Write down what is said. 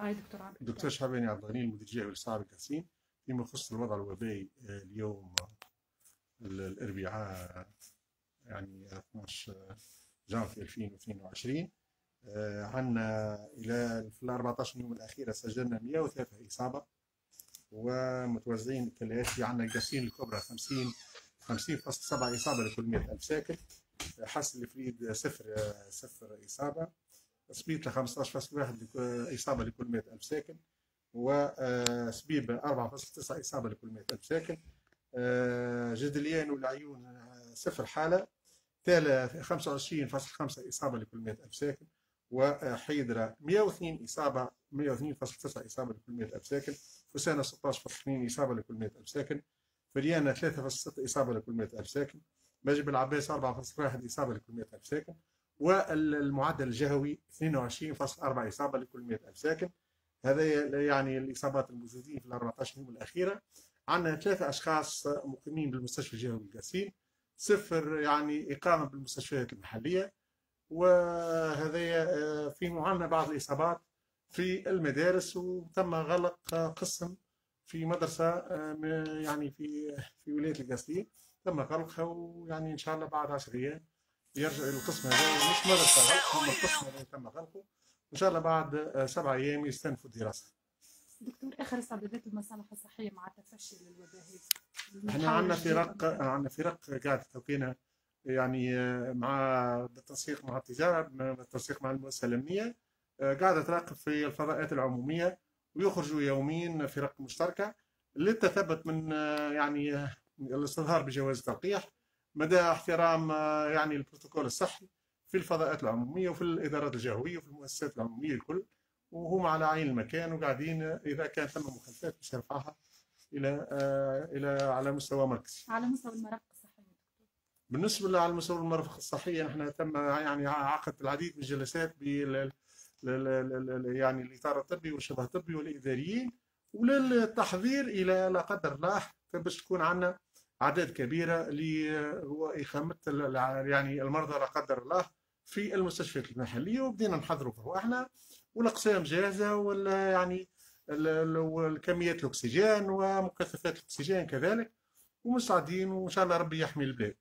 دكتور عبد الدكتور شعباني عبد الغني المدير الجهوي للصعب الكاسين فيما يخص الوضع الوبائي آه، اليوم الأربعاء يعني 12 جانفي 2022 عندنا إلى في ال 14 يوم الاخيره سجلنا 103 إصابة ومتوزعين كالاتي عندنا القاسين الكبرى 50 50.7 إصابة لكل 100 ألف ساكن. حسن الفريد صفر صفر إصابة. سبيت 15.1 إصابة لكل 100 ألف ساكن وسبيب 4.9 إصابة لكل 100 ألف ساكن. جدليان والعيون صفر حالة. تالا 25.5 إصابة لكل 100 ألف ساكن وحيدرة 102 إصابة 102.9 إصابة لكل 100 ألف ساكن. فسانة 16.2 إصابة لكل 100 ألف ساكن. فريانة 3.6 إصابة لكل 100 ألف ساكن. مجب العباس 4.1 إصابة لكل 100 ألف ساكن. والمعدل الجهوي 22.4 إصابة لكل 100 ألف ساكن. هذا يعني الإصابات الموجودين في ال 14 يوم الأخيرة. عندنا ثلاثة أشخاص مقيمين بالمستشفى الجهوي القاسين صفر يعني إقامة بالمستشفيات المحلية. وهذا آه، في عندنا بعض الإصابات في المدارس وتم غلق قسم في مدرسة آه، يعني في في ولاية القصيم تم غلقها ويعني إن شاء الله بعد 10 أيام يرجع القسم هذا مش غلق هم القسم هذا تم غلقه وإن شاء الله بعد آه، سبع أيام يستنفوا الدراسة. دكتور آخر استعدادات المصالح الصحيه مع تفشي للوباء؟ إحنا عندنا فرق عندنا فرق قاعدة توكينا يعني آه، مع بالتنسيق مع التجارة بالتنسيق مع المؤسسة الأمنية آه، قاعدة تراقب في الفضاءات العمومية ويخرجوا يوميا فرق مشتركة للتثبت من يعني الاستظهار بجواز التلقيح مدى احترام يعني البروتوكول الصحي في الفضاءات العمومية وفي الإدارات الجهويه وفي المؤسسات العمومية الكل وهم على عين المكان وقاعدين إذا كان ثم مخالفات باش نرفعها إلى إلى على مستوى مركزي. على مستوى المرافق الصحية بالنسبة على مستوى المرافق الصحية نحن تم يعني عقد العديد من الجلسات بال يعني الإطار الطبي والشبه الطبي والإداريين وللتحضير إلى لا قدر الله باش تكون عندنا أعداد كبيرة اللي هو اقامه يعني المرضى لا قدر الله في المستشفيات المحلية وبدينا نحضروا فهو إحنا والأقسام جاهزة ولا يعني الكميات الأكسجين ومكثفات الأكسجين كذلك ومستعدين وإن شاء الله ربي يحمي البلاد.